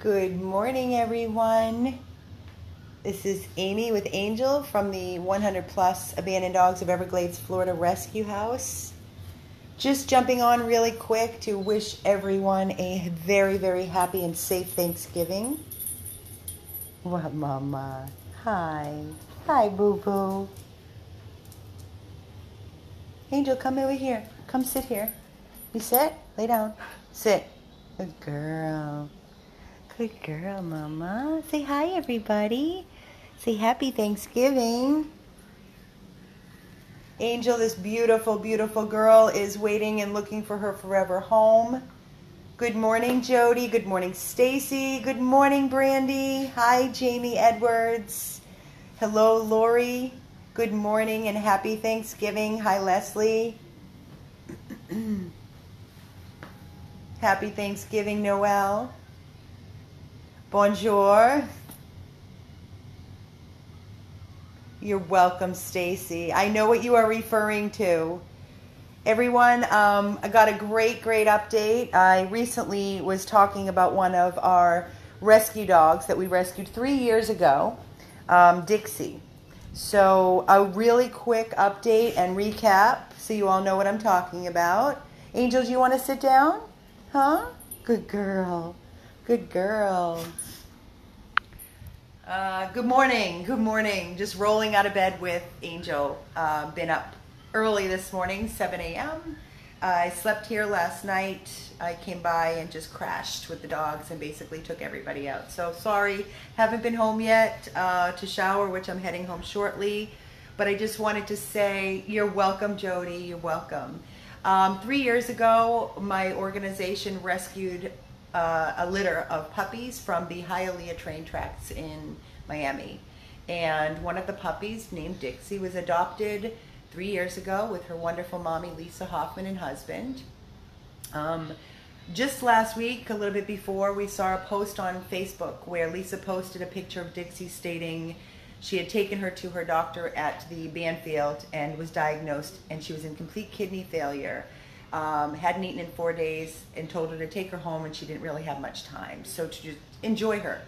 Good morning, everyone. This is Amy with Angel from the 100 Plus Abandoned Dogs of Everglades, Florida Rescue House. Just jumping on really quick to wish everyone a very, very happy and safe Thanksgiving. What, Mama? Hi. Hi, Boo Boo. Angel, come over here. Come sit here. You sit? Lay down. Sit. Good girl. Good girl, Mama. Say hi, everybody. Say happy Thanksgiving. Angel, this beautiful, beautiful girl, is waiting and looking for her forever home. Good morning, Jody. Good morning, Stacy. Good morning, Brandy. Hi, Jamie Edwards. Hello, Lori. Good morning and happy Thanksgiving. Hi, Leslie. happy Thanksgiving, Noel. Bonjour. You're welcome, Stacy. I know what you are referring to. Everyone, um, I got a great, great update. I recently was talking about one of our rescue dogs that we rescued three years ago, um, Dixie. So, a really quick update and recap so you all know what I'm talking about. Angel, do you want to sit down? Huh? Good girl. Good girl. Uh, good morning. Good morning. Just rolling out of bed with Angel. Uh, been up early this morning, 7 a.m. I slept here last night. I came by and just crashed with the dogs and basically took everybody out. So sorry, haven't been home yet uh, to shower, which I'm heading home shortly. But I just wanted to say you're welcome, Jody. You're welcome. Um, three years ago, my organization rescued uh, a litter of puppies from the Hialeah train tracks in Miami. And one of the puppies, named Dixie, was adopted three years ago with her wonderful mommy, Lisa Hoffman, and husband. Um, just last week, a little bit before, we saw a post on Facebook where Lisa posted a picture of Dixie stating she had taken her to her doctor at the Banfield and was diagnosed, and she was in complete kidney failure. Um, hadn't eaten in four days and told her to take her home, and she didn't really have much time. So to just enjoy her.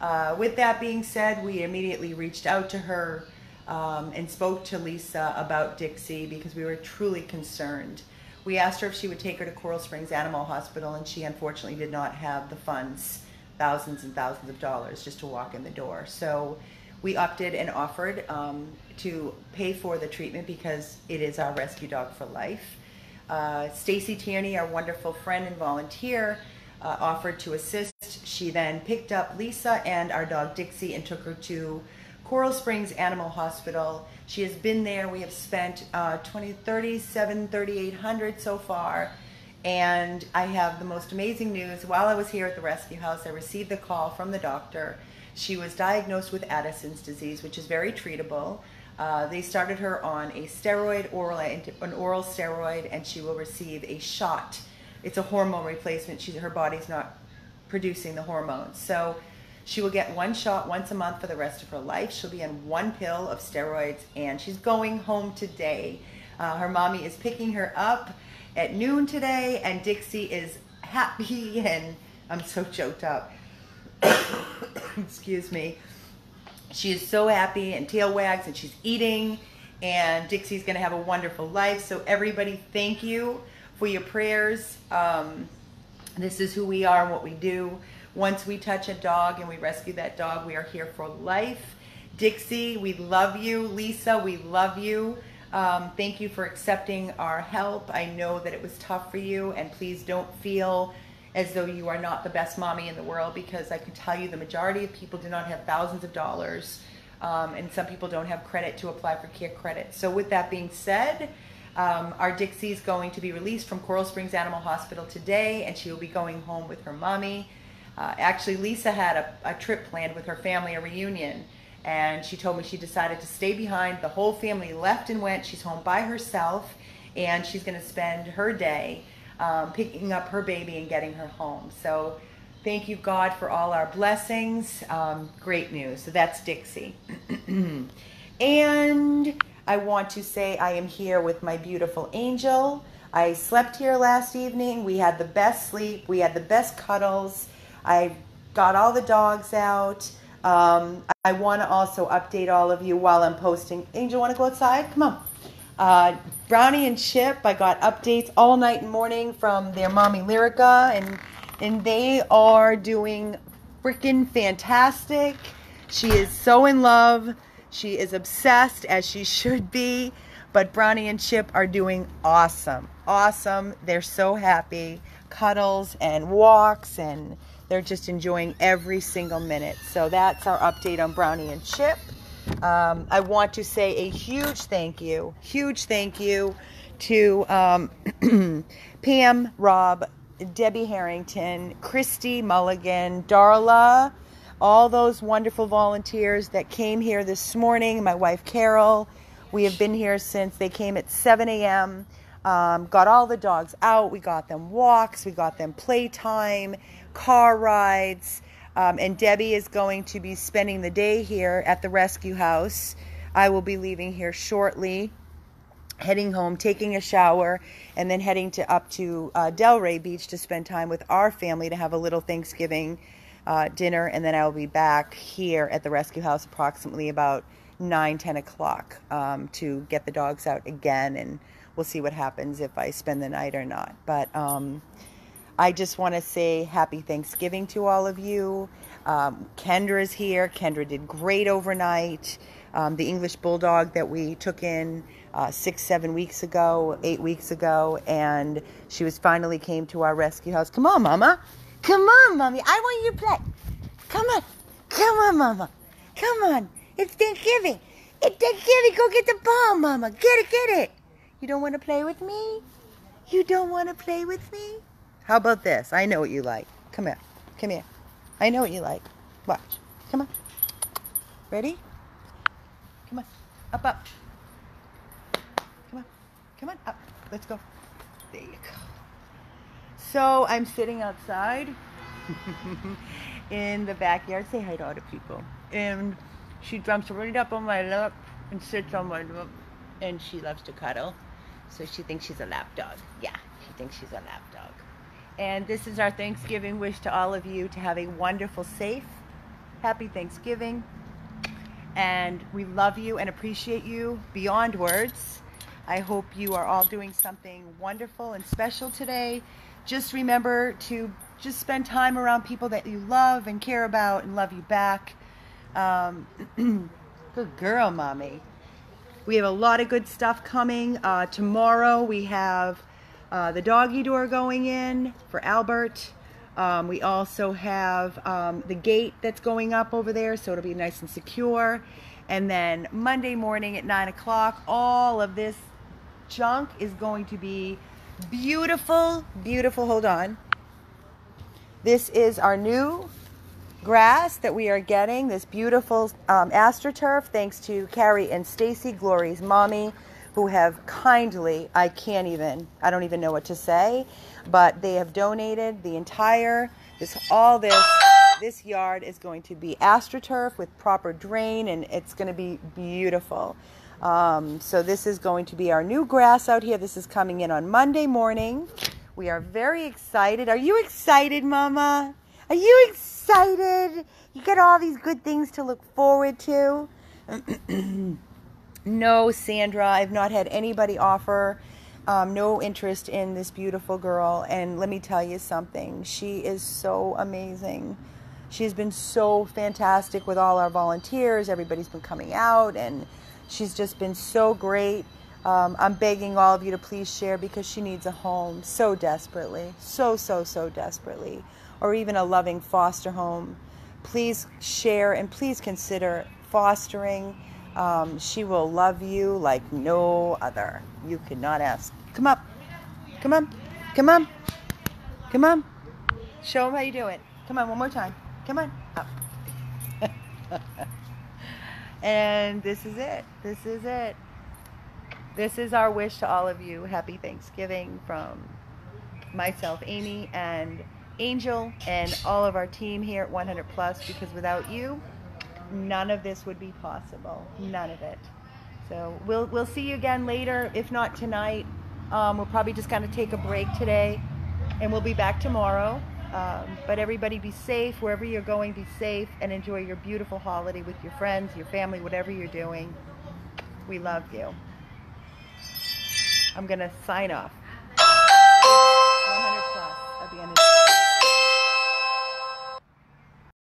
Uh, with that being said, we immediately reached out to her um, and spoke to Lisa about Dixie because we were truly concerned. We asked her if she would take her to Coral Springs Animal Hospital, and she unfortunately did not have the funds, thousands and thousands of dollars, just to walk in the door. So we opted and offered um, to pay for the treatment because it is our rescue dog for life. Uh, Stacy Tierney, our wonderful friend and volunteer, uh, offered to assist. She then picked up Lisa and our dog Dixie and took her to Coral Springs Animal Hospital. She has been there. We have spent uh, 20, 37, 3,800 so far. And I have the most amazing news. While I was here at the rescue house, I received the call from the doctor. She was diagnosed with Addison's disease, which is very treatable. Uh, they started her on a steroid, oral, an oral steroid, and she will receive a shot. It's a hormone replacement. She, her body's not producing the hormones. So she will get one shot once a month for the rest of her life. She'll be on one pill of steroids, and she's going home today. Uh, her mommy is picking her up at noon today, and Dixie is happy, and I'm so choked up. Excuse me. She is so happy and tail wags, and she's eating, and Dixie's going to have a wonderful life. So, everybody, thank you for your prayers. Um, this is who we are and what we do. Once we touch a dog and we rescue that dog, we are here for life. Dixie, we love you. Lisa, we love you. Um, thank you for accepting our help. I know that it was tough for you, and please don't feel as though you are not the best mommy in the world because I can tell you the majority of people do not have thousands of dollars, um, and some people don't have credit to apply for care credit. So, with that being said, um, our Dixie is going to be released from Coral Springs Animal Hospital today, and she will be going home with her mommy. Uh, actually, Lisa had a, a trip planned with her family, a reunion, and she told me she decided to stay behind. The whole family left and went. She's home by herself, and she's going to spend her day um, picking up her baby and getting her home. So, thank you, God, for all our blessings. Um, great news. So, that's Dixie. and I want to say I am here with my beautiful angel. I slept here last evening. We had the best sleep. We had the best cuddles. I got all the dogs out. Um, I want to also update all of you while I'm posting. Angel, want to go outside? Come on. Uh, Brownie and Chip, I got updates all night and morning from their mommy Lyrica, and and they are doing freaking fantastic. She is so in love. She is obsessed, as she should be. But Brownie and Chip are doing awesome. Awesome. They're so happy. Cuddles and walks, and they're just enjoying every single minute. So that's our update on Brownie and Chip. Um, I want to say a huge thank you, huge thank you to um, Pam, Rob, Debbie Harrington, Christy Mulligan, Darla, all those wonderful volunteers that came here this morning, my wife Carol. We have been here since they came at 7 a.m. Um, got all the dogs out. We got them walks. We got them playtime, car rides. Um, and Debbie is going to be spending the day here at the rescue house. I will be leaving here shortly, heading home, taking a shower, and then heading to up to uh, Delray Beach to spend time with our family to have a little Thanksgiving uh, dinner. And then I will be back here at the rescue house approximately about 9, 10 o'clock um, to get the dogs out again. And we'll see what happens if I spend the night or not. But um, I just want to say happy Thanksgiving to all of you. Um, Kendra is here. Kendra did great overnight. Um, the English Bulldog that we took in uh, six, seven weeks ago, eight weeks ago, and she was finally came to our rescue house. Come on, Mama. Come on, Mommy. I want you to play. Come on. Come on, Mama. Come on. It's Thanksgiving. It's Thanksgiving. Go get the ball, Mama. Get it, get it. You don't want to play with me? You don't want to play with me? How about this? I know what you like. Come here. Come here. I know what you like. Watch. Come on. Ready? Come on. Up, up. Come on. Come on. Up. Let's go. There you go. So I'm sitting outside in the backyard. Say hi to other people. And she jumps right up on my lap and sits on my lap. And she loves to cuddle. So she thinks she's a lap dog. Yeah, she thinks she's a lap dog. And this is our Thanksgiving wish to all of you to have a wonderful, safe, happy Thanksgiving. And we love you and appreciate you beyond words. I hope you are all doing something wonderful and special today. Just remember to just spend time around people that you love and care about and love you back. Um, good girl, mommy. We have a lot of good stuff coming. Uh, tomorrow we have uh, the doggy door going in for Albert. Um, we also have um, the gate that's going up over there, so it'll be nice and secure. And then Monday morning at 9 o'clock, all of this junk is going to be beautiful, beautiful. Hold on. This is our new grass that we are getting, this beautiful um, AstroTurf, thanks to Carrie and Stacy, Glory's mommy who have kindly, I can't even, I don't even know what to say, but they have donated the entire, this, all this, this yard is going to be astroturf with proper drain and it's going to be beautiful. Um, so this is going to be our new grass out here. This is coming in on Monday morning. We are very excited. Are you excited, Mama? Are you excited? You get all these good things to look forward to. No, Sandra, I've not had anybody offer um, no interest in this beautiful girl. And let me tell you something, she is so amazing. She's been so fantastic with all our volunteers. Everybody's been coming out, and she's just been so great. Um, I'm begging all of you to please share because she needs a home so desperately, so, so, so desperately, or even a loving foster home. Please share and please consider fostering um, she will love you like no other. You cannot ask. Come up. Come on. Come on. Come on. Show them how you do it. Come on, one more time. Come on. Up. and this is it. This is it. This is our wish to all of you. Happy Thanksgiving from myself, Amy, and Angel, and all of our team here at 100 Plus, because without you, none of this would be possible. None of it. So we'll we'll see you again later. If not tonight, um, we'll probably just kind of take a break today, and we'll be back tomorrow. Um, but everybody be safe wherever you're going. Be safe and enjoy your beautiful holiday with your friends, your family, whatever you're doing. We love you. I'm gonna sign off.